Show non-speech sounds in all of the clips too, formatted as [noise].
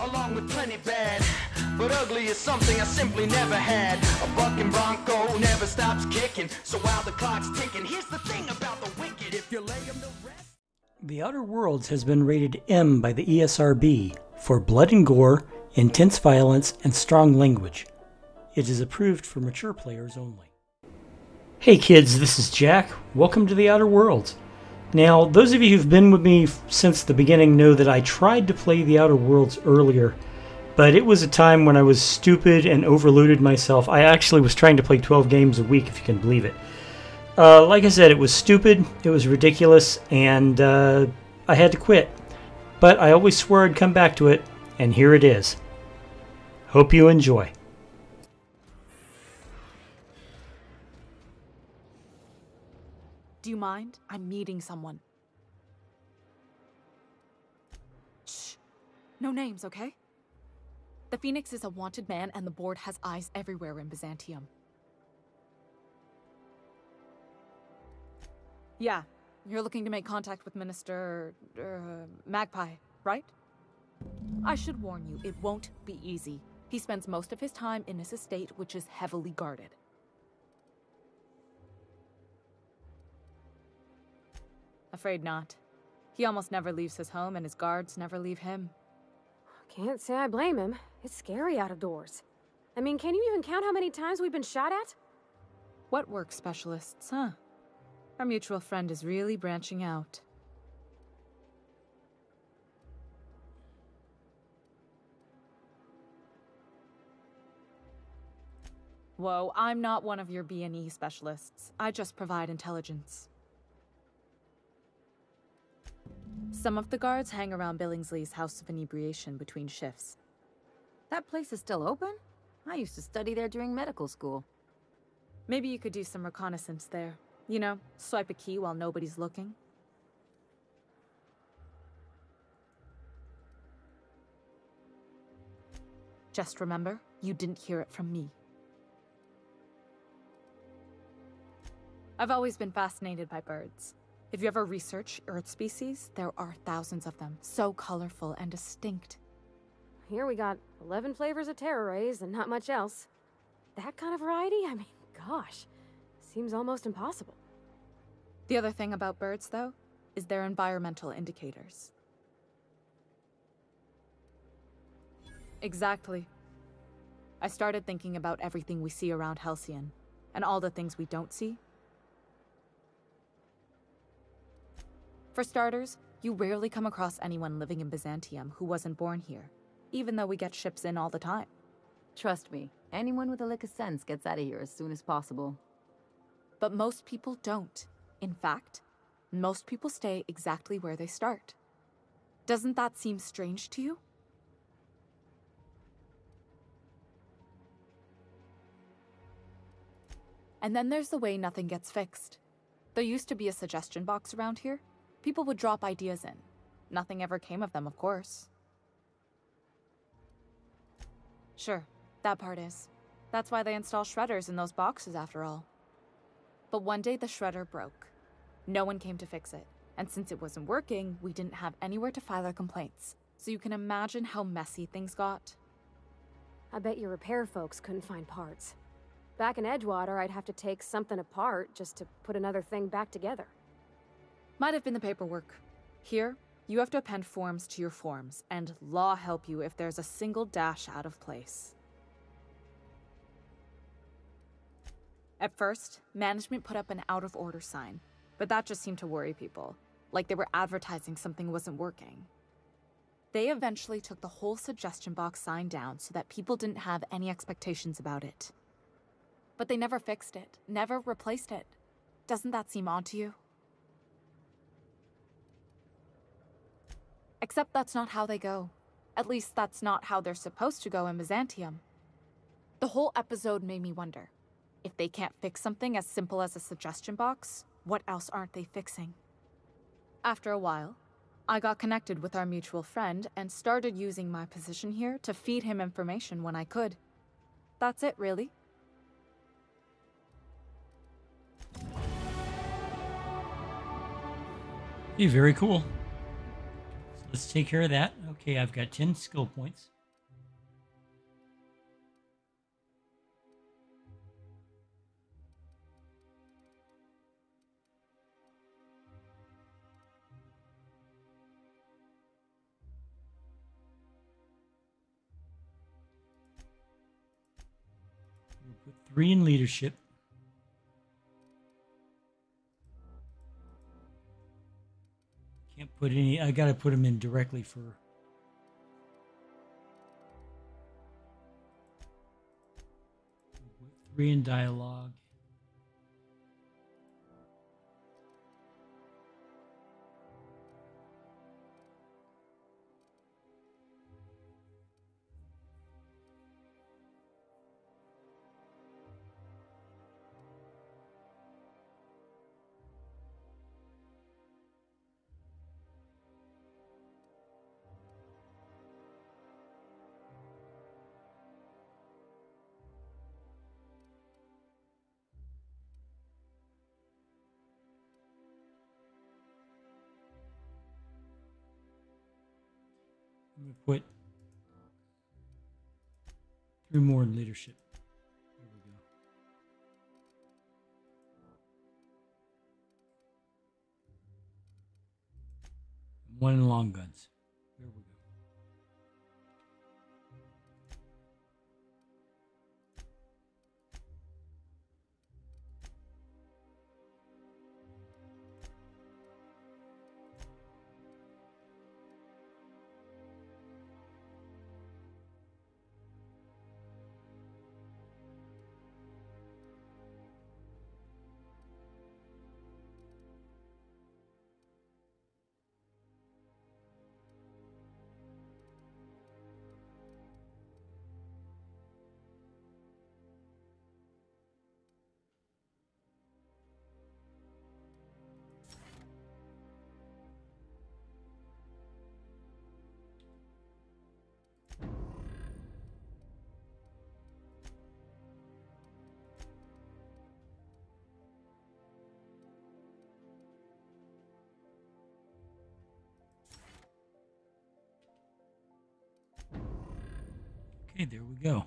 along with plenty bad. But ugly is something I simply never had. A bucking bronco never stops kicking. So while the clock's ticking, here's the thing about the wicked. If you lay 'em to rest. The Outer Worlds has been rated M by the ESRB for blood and gore, intense violence, and strong language. It is approved for mature players only. Hey kids, this is Jack. Welcome to the Outer Worlds. Now, those of you who've been with me since the beginning know that I tried to play the Outer Worlds earlier, but it was a time when I was stupid and overloaded myself. I actually was trying to play 12 games a week, if you can believe it. Uh, like I said, it was stupid, it was ridiculous, and uh, I had to quit. But I always swore I'd come back to it, and here it is. Hope you enjoy. Do you mind? I'm meeting someone. Shh. No names, okay? The Phoenix is a wanted man, and the board has eyes everywhere in Byzantium. Yeah, you're looking to make contact with Minister. Uh, Magpie, right? I should warn you, it won't be easy. He spends most of his time in his estate, which is heavily guarded. Afraid not. He almost never leaves his home, and his guards never leave him. Can't say I blame him. It's scary out of doors. I mean, can you even count how many times we've been shot at? What work specialists, huh? Our mutual friend is really branching out. Whoa, I'm not one of your B&E specialists. I just provide intelligence. Some of the guards hang around Billingsley's House of Inebriation between shifts. That place is still open? I used to study there during medical school. Maybe you could do some reconnaissance there. You know, swipe a key while nobody's looking. Just remember, you didn't hear it from me. I've always been fascinated by birds. If you ever research Earth species, there are thousands of them, so colorful and distinct. Here we got 11 flavors of terror rays and not much else. That kind of variety? I mean, gosh. Seems almost impossible. The other thing about birds, though, is their environmental indicators. Exactly. I started thinking about everything we see around Halcyon, and all the things we don't see. For starters, you rarely come across anyone living in Byzantium who wasn't born here, even though we get ships in all the time. Trust me, anyone with a lick of sense gets out of here as soon as possible. But most people don't. In fact, most people stay exactly where they start. Doesn't that seem strange to you? And then there's the way nothing gets fixed. There used to be a suggestion box around here. People would drop ideas in. Nothing ever came of them, of course. Sure, that part is. That's why they install shredders in those boxes, after all. But one day the shredder broke. No one came to fix it. And since it wasn't working, we didn't have anywhere to file our complaints. So you can imagine how messy things got. I bet your repair folks couldn't find parts. Back in Edgewater, I'd have to take something apart just to put another thing back together. Might have been the paperwork. Here, you have to append forms to your forms, and law help you if there's a single dash out of place. At first, management put up an out of order sign, but that just seemed to worry people, like they were advertising something wasn't working. They eventually took the whole suggestion box sign down so that people didn't have any expectations about it. But they never fixed it, never replaced it. Doesn't that seem odd to you? Except that's not how they go. At least that's not how they're supposed to go in Byzantium. The whole episode made me wonder if they can't fix something as simple as a suggestion box, what else aren't they fixing? After a while, I got connected with our mutual friend and started using my position here to feed him information when I could. That's it, really. Hey, very cool. Let's take care of that. Okay, I've got 10 skill points. Put three in leadership. Put any. I gotta put them in directly for. Three in dialogue. Three more in leadership. There we go. One in long guns. Okay, there we go.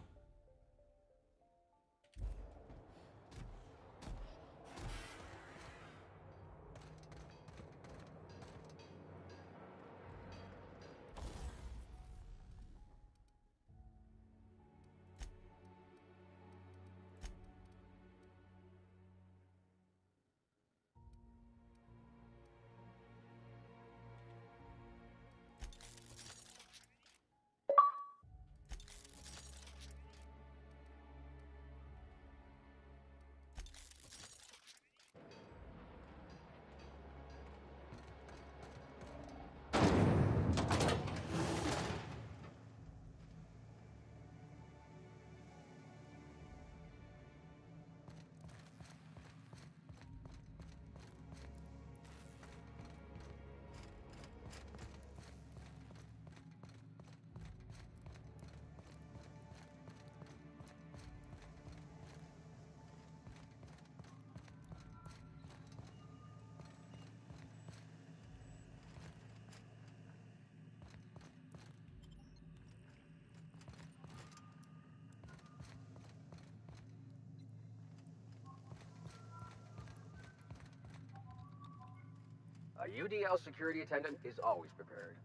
A UDL security attendant is always prepared.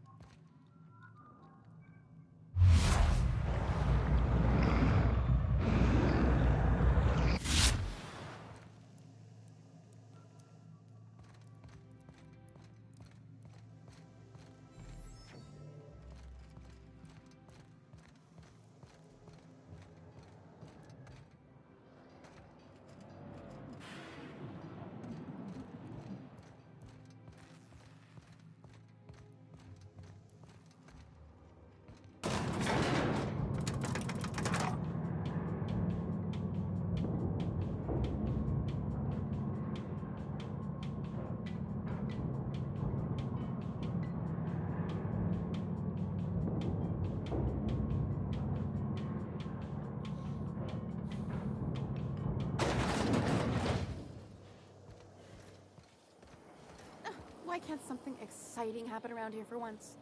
Can't something exciting happen around here for once?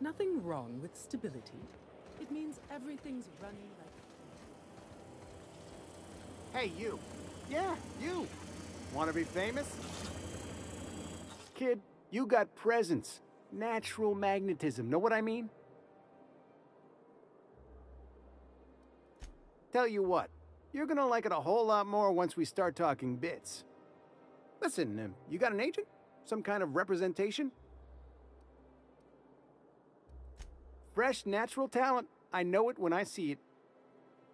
nothing wrong with stability. It means everything's running like. Hey, you. Yeah, you. Want to be famous? Kid, you got presence. Natural magnetism. Know what I mean? Tell you what, you're gonna like it a whole lot more once we start talking bits. Listen, uh, you got an agent? Some kind of representation? Fresh, natural talent. I know it when I see it.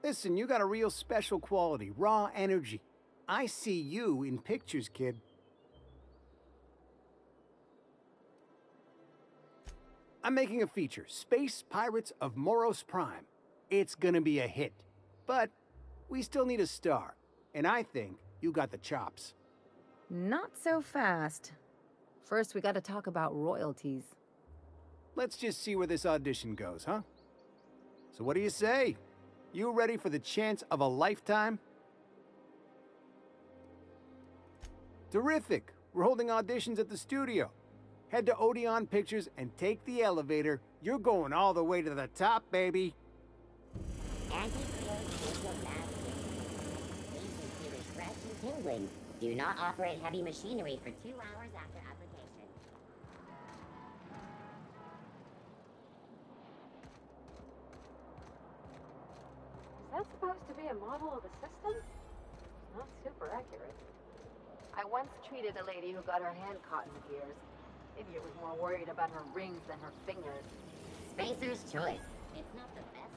Listen, you got a real special quality, raw energy. I see you in pictures, kid. I'm making a feature, Space Pirates of Moros Prime. It's gonna be a hit. But we still need a star. And I think you got the chops. Not so fast. First, we gotta talk about royalties. Let's just see where this audition goes, huh? So what do you say? You ready for the chance of a lifetime? Terrific! We're holding auditions at the studio. Head to Odeon Pictures and take the elevator. You're going all the way to the top, baby. Do not operate heavy machinery for two hours after that supposed to be a model of the system? Not super accurate. I once treated a lady who got her hand caught in the gears. Maybe it was more worried about her rings than her fingers. Spacer's choice. It's not the best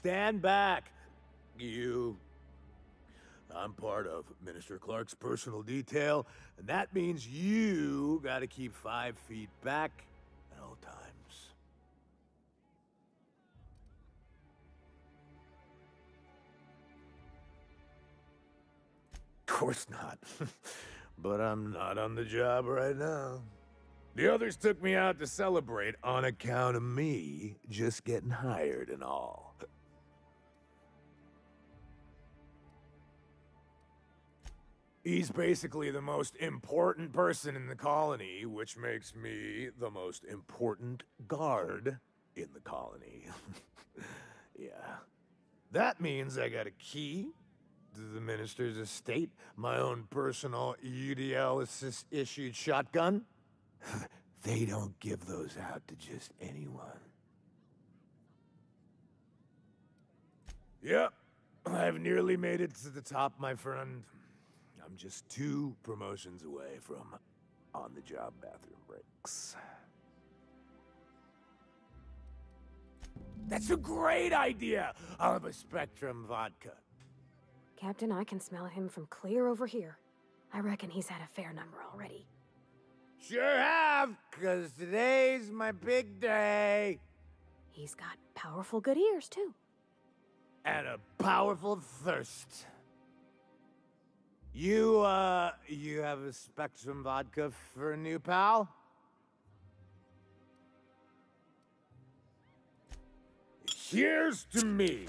stand back. You. I'm part of Minister Clark's personal detail, and that means you gotta keep five feet back at all times. Of course not. [laughs] but I'm not on the job right now. The others took me out to celebrate on account of me just getting hired and all. He's basically the most important person in the colony, which makes me the most important guard in the colony. [laughs] yeah. That means I got a key to the minister's estate, my own personal UDL issued shotgun. [laughs] they don't give those out to just anyone. Yep, I've nearly made it to the top, my friend. Just two promotions away from on the job bathroom breaks. That's a great idea! I'll have a Spectrum vodka. Captain, I can smell him from clear over here. I reckon he's had a fair number already. Sure have, because today's my big day. He's got powerful good ears, too. And a powerful thirst. You, uh, you have a Spectrum vodka for a new pal? Here's to me!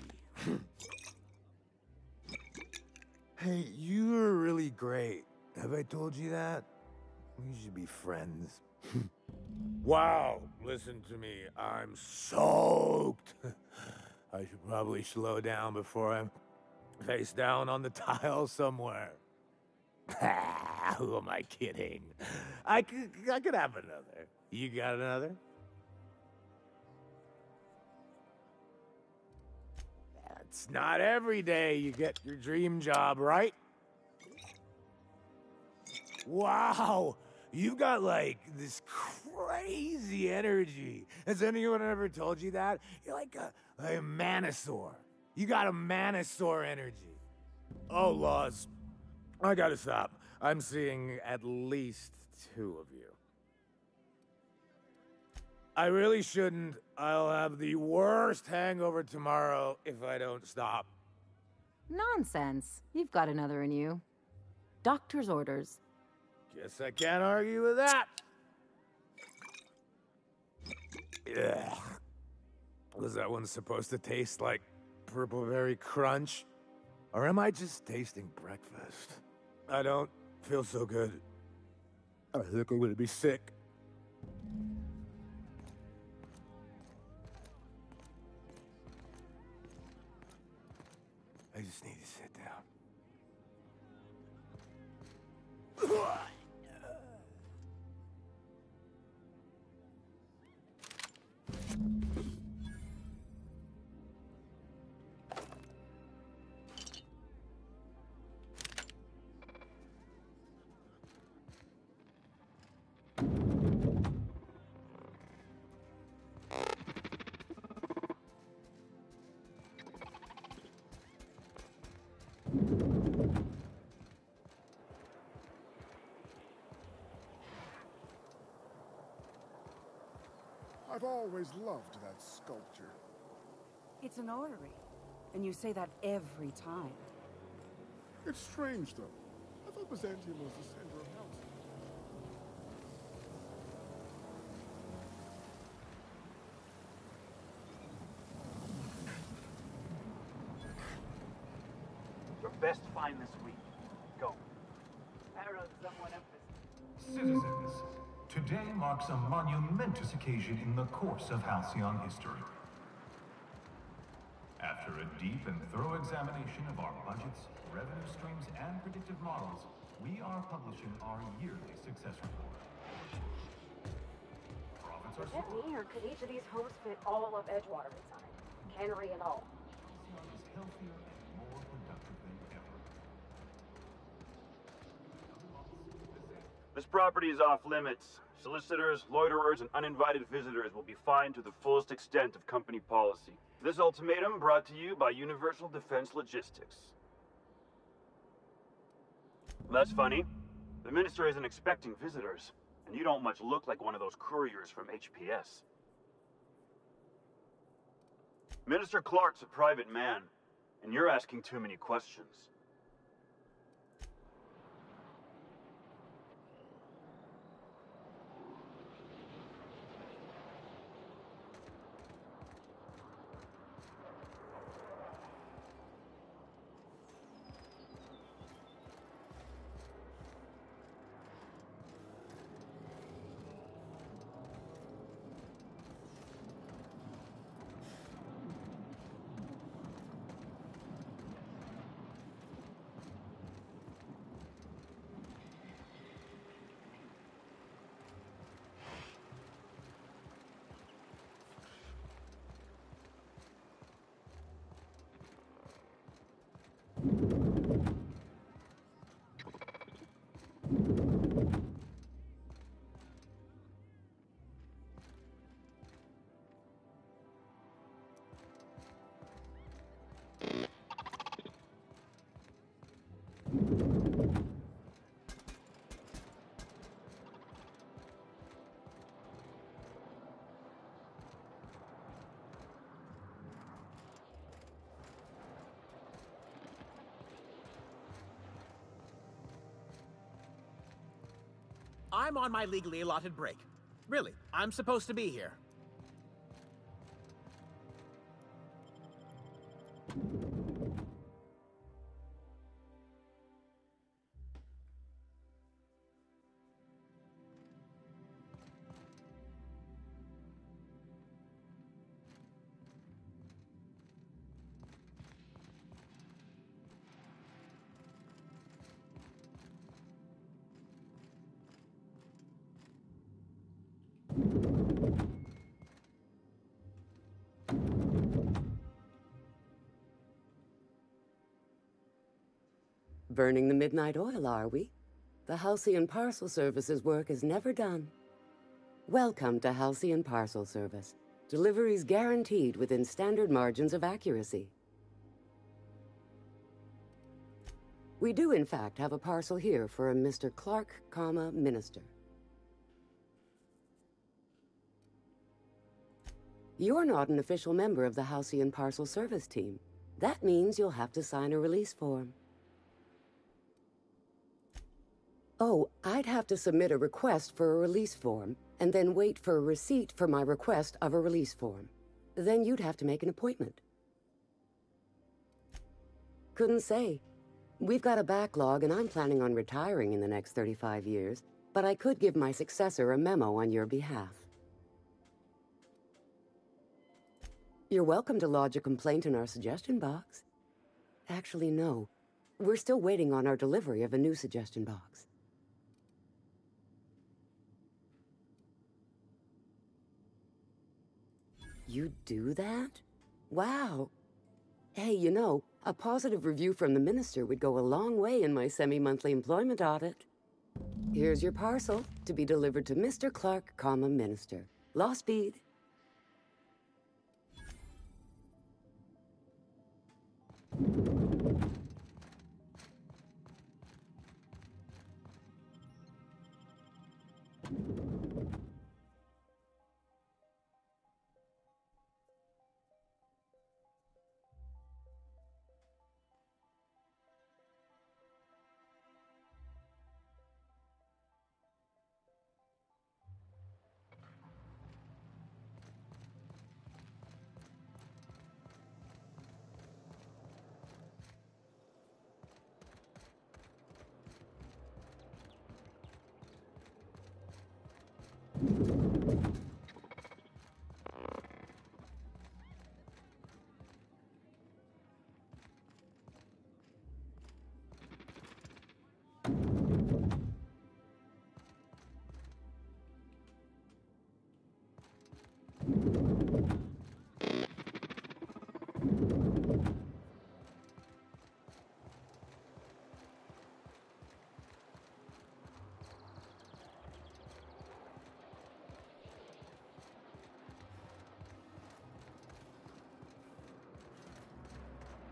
hey, you are really great. Have I told you that? We should be friends. wow, listen to me. I'm soaked. I should probably slow down before I'm face down on the tile somewhere. [laughs] Who am I kidding? I could, I could have another. You got another? It's not every day you get your dream job, right? Wow, you've got like this crazy energy. Has anyone ever told you that? You're like a, a mantisaur. You got a mantisaur energy. Oh, Laws, I gotta stop. I'm seeing at least two of you. I really shouldn't. I'll have the worst hangover tomorrow if I don't stop. Nonsense. You've got another in you. Doctor's orders. Guess I can't argue with that. Yeah. Was that one supposed to taste like Purpleberry crunch? Or am I just tasting breakfast? I don't feel so good. I think I'm gonna be sick. I just need to sit down. I've always loved that sculpture. It's an orrery, and you say that every time. It's strange, though. I thought Byzantium was the center of health. Your best find this week. Go. Arrow someone emphasized. Citizens, today marks a monumentous occasion in the course of Halcyon history. After a deep and thorough examination of our budgets, revenue streams, and predictive models, we are publishing our yearly success report. Profits are Is that me, or could each of these homes fit all of Edgewater inside? Cannery and all. Halcyon is healthier and more productive than ever. This property is off limits. Solicitors, loiterers, and uninvited visitors will be fined to the fullest extent of company policy. This ultimatum brought to you by Universal Defense Logistics. That's funny. The minister isn't expecting visitors, and you don't much look like one of those couriers from HPS. Minister Clark's a private man, and you're asking too many questions. I'm on my legally allotted break. Really, I'm supposed to be here. Burning the midnight oil, are we? The Halcyon Parcel Service's work is never done. Welcome to Halcyon Parcel Service. Deliveries guaranteed within standard margins of accuracy. We do, in fact, have a parcel here for a Mr. Clark, comma, Minister. You're not an official member of the Halcyon Parcel Service team. That means you'll have to sign a release form. Oh, I'd have to submit a request for a release form, and then wait for a receipt for my request of a release form. Then you'd have to make an appointment. Couldn't say. We've got a backlog, and I'm planning on retiring in the next 35 years, but I could give my successor a memo on your behalf. You're welcome to lodge a complaint in our suggestion box. Actually, no. We're still waiting on our delivery of a new suggestion box. You do that? Wow. Hey, you know, a positive review from the minister would go a long way in my semi-monthly employment audit. Here's your parcel to be delivered to Mr. Clark, comma, minister. Law speed.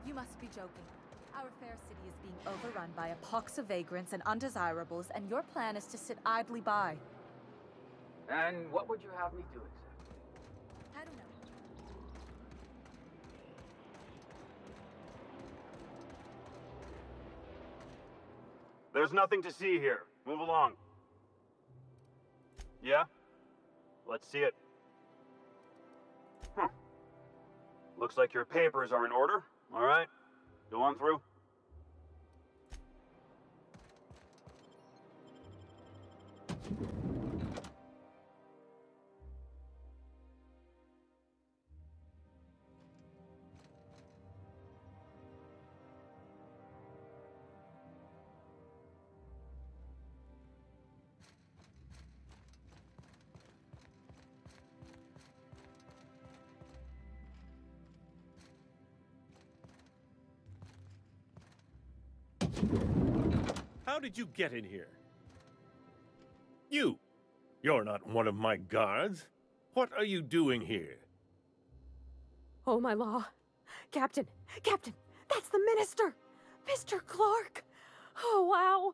You must be joking. Our fair city is being overrun by a pox of vagrants and undesirables, and your plan is to sit idly by. And what would you have me do exactly? I don't know. There's nothing to see here. Move along. Yeah? Let's see it. Hmm. Looks like your papers are in order. All right. Go on through. How did you get in here? You! You're not one of my guards. What are you doing here? Oh, my law. Captain, Captain, that's the minister! Mr. Clark! Oh, wow!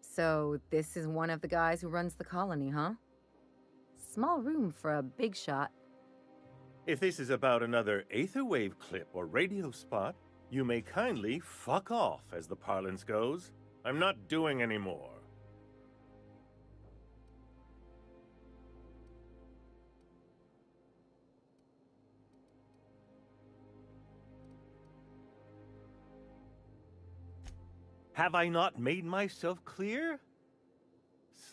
So, this is one of the guys who runs the colony, huh? Small room for a big shot. If this is about another Aetherwave clip or radio spot, you may kindly fuck off, as the parlance goes. I'm not doing any more. Have I not made myself clear?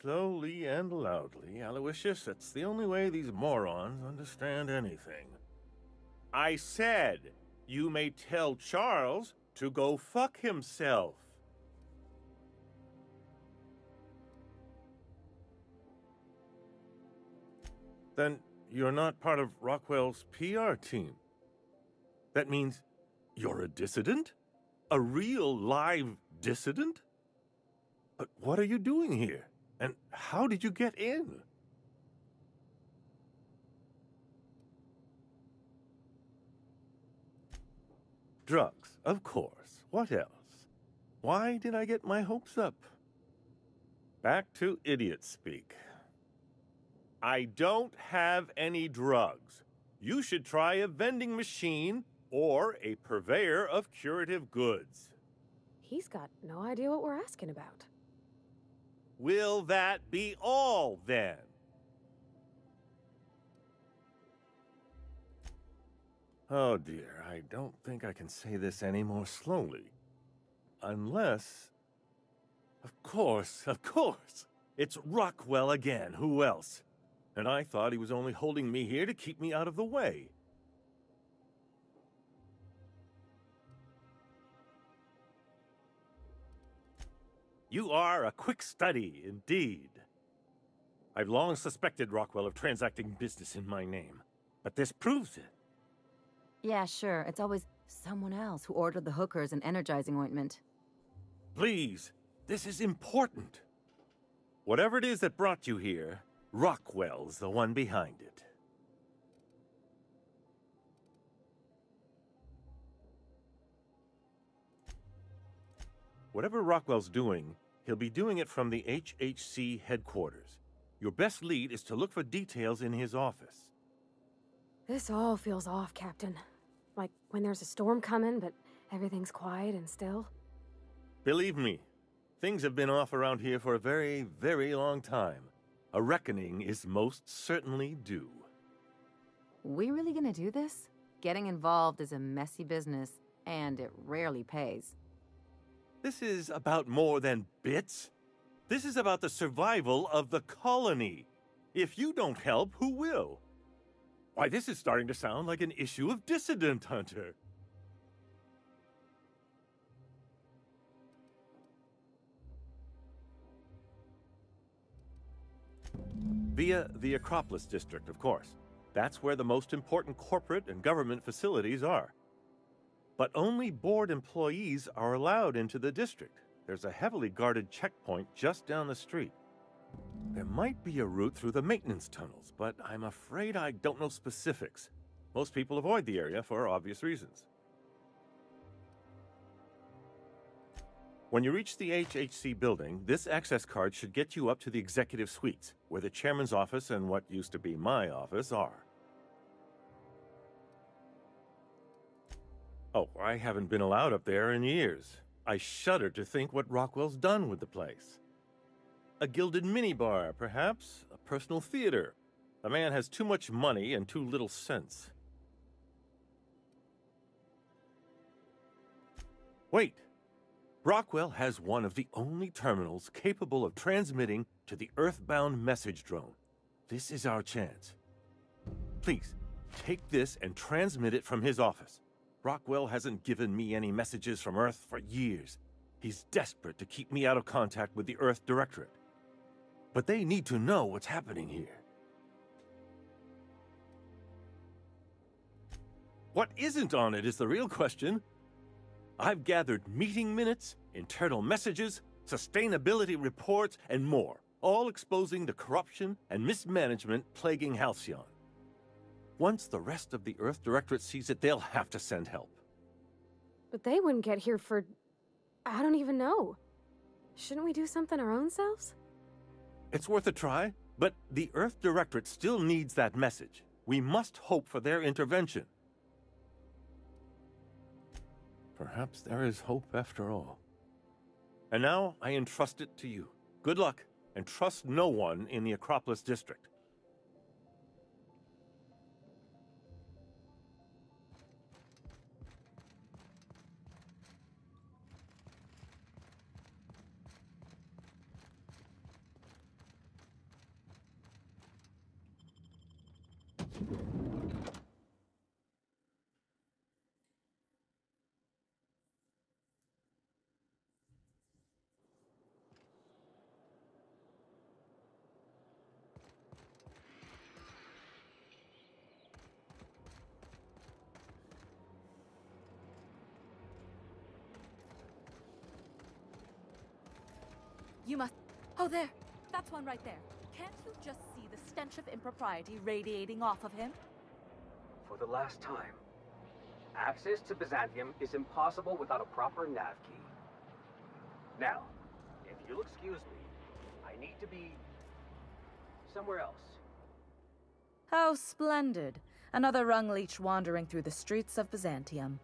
Slowly and loudly, Aloysius. That's the only way these morons understand anything. I said, you may tell Charles to go fuck himself. Then you're not part of Rockwell's PR team. That means you're a dissident? A real live dissident? But what are you doing here? And how did you get in? Drugs, of course. What else? Why did I get my hopes up? Back to idiot speak. I don't have any drugs. You should try a vending machine or a purveyor of curative goods. He's got no idea what we're asking about. Will that be all then? Oh dear, I don't think I can say this any more slowly. Unless. Of course, of course! It's Rockwell again, who else? And I thought he was only holding me here to keep me out of the way. You are a quick study, indeed. I've long suspected Rockwell of transacting business in my name, but this proves it. Yeah, sure. It's always someone else who ordered the hookers and energizing ointment. Please, this is important. Whatever it is that brought you here, Rockwell's the one behind it. Whatever Rockwell's doing, he'll be doing it from the HHC headquarters. Your best lead is to look for details in his office. This all feels off, Captain. Like when there's a storm coming, but everything's quiet and still. Believe me, things have been off around here for a very, very long time. A reckoning is most certainly due. We really gonna do this? Getting involved is a messy business, and it rarely pays. This is about more than bits. This is about the survival of the colony. If you don't help, who will? Why, this is starting to sound like an issue of Dissident Hunter. Via the Acropolis District, of course. That's where the most important corporate and government facilities are. But only board employees are allowed into the district. There's a heavily guarded checkpoint just down the street. There might be a route through the maintenance tunnels, but I'm afraid I don't know specifics. Most people avoid the area for obvious reasons. When you reach the HHC building, this access card should get you up to the executive suites, where the chairman's office and what used to be my office are. Oh, I haven't been allowed up there in years. I shudder to think what Rockwell's done with the place. A gilded minibar, perhaps? A personal theater? The man has too much money and too little sense. Wait! Rockwell has one of the only terminals capable of transmitting to the Earthbound message drone. This is our chance. Please, take this and transmit it from his office. Rockwell hasn't given me any messages from Earth for years. He's desperate to keep me out of contact with the Earth Directorate. But they need to know what's happening here. What isn't on it is the real question. I've gathered meeting minutes, internal messages, sustainability reports, and more, all exposing the corruption and mismanagement plaguing Halcyon. Once the rest of the Earth Directorate sees it, they'll have to send help. But they wouldn't get here for... I don't even know. Shouldn't we do something our own selves? It's worth a try, but the Earth Directorate still needs that message. We must hope for their intervention. Perhaps there is hope after all. And now I entrust it to you. Good luck, and trust no one in the Acropolis District. You must. Oh, there. That's one right there. Can't you just see the stench of impropriety radiating off of him? For the last time, access to Byzantium is impossible without a proper nav key. Now, if you'll excuse me, I need to be somewhere else. How splendid. Another rung leech wandering through the streets of Byzantium.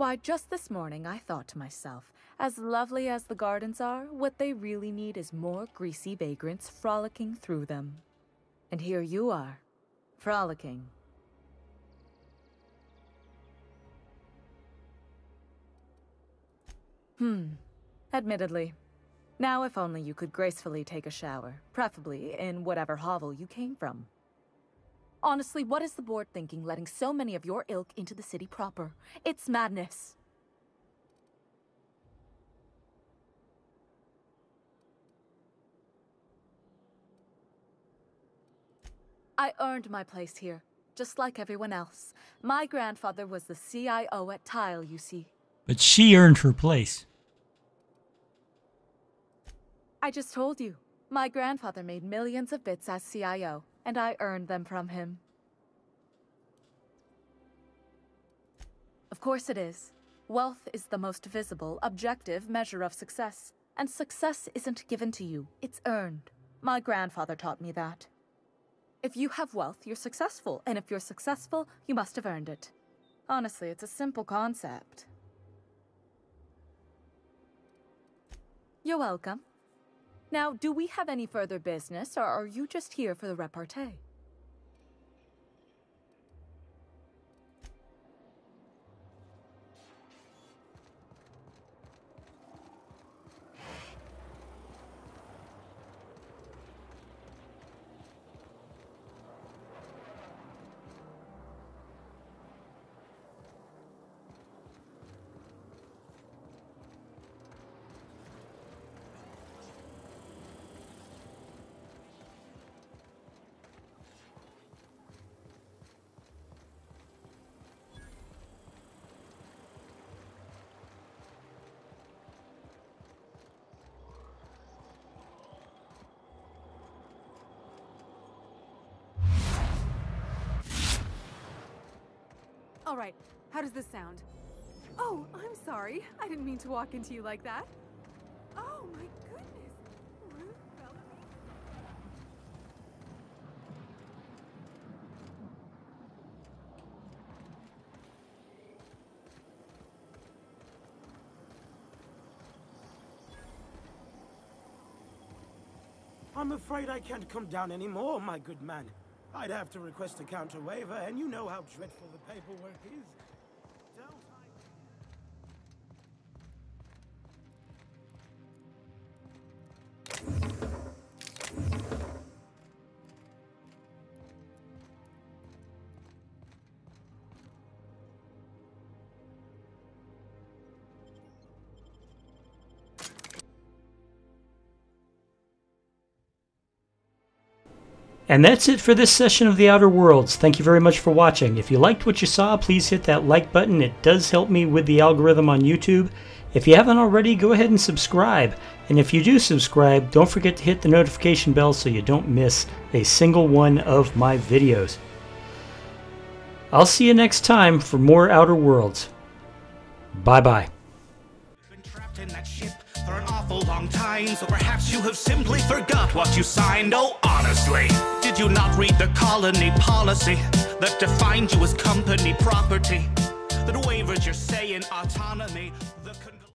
Why, just this morning I thought to myself, as lovely as the gardens are, what they really need is more greasy vagrants frolicking through them. And here you are, frolicking. Hmm. Admittedly. Now, if only you could gracefully take a shower, preferably in whatever hovel you came from. Honestly, what is the board thinking letting so many of your ilk into the city proper? It's madness. I earned my place here, just like everyone else. My grandfather was the CIO at Tile, you see. But she earned her place. I just told you. My grandfather made millions of bits as CIO, and I earned them from him. Of course it is. Wealth is the most visible, objective measure of success. And success isn't given to you, it's earned. My grandfather taught me that. If you have wealth, you're successful, and if you're successful, you must have earned it. Honestly, it's a simple concept. You're welcome. Now, do we have any further business, or are you just here for the repartee? All right, how does this sound? Oh, I'm sorry. I didn't mean to walk into you like that. Oh my goodness. Ruth Bellamy? I'm afraid I can't come down anymore, my good man. I'd have to request a counter waiver, and you know how dreadful the paperwork is. And that's it for this session of The Outer Worlds. Thank you very much for watching. If you liked what you saw, please hit that like button. It does help me with the algorithm on YouTube. If you haven't already, go ahead and subscribe. And if you do subscribe, don't forget to hit the notification bell so you don't miss a single one of my videos. I'll see you next time for more Outer Worlds. Bye bye. in that ship for an awful long time, so perhaps you have simply forgot what you signed. Oh, honestly, did you not read the colony policy that defined you as company property? That wavers your say in autonomy?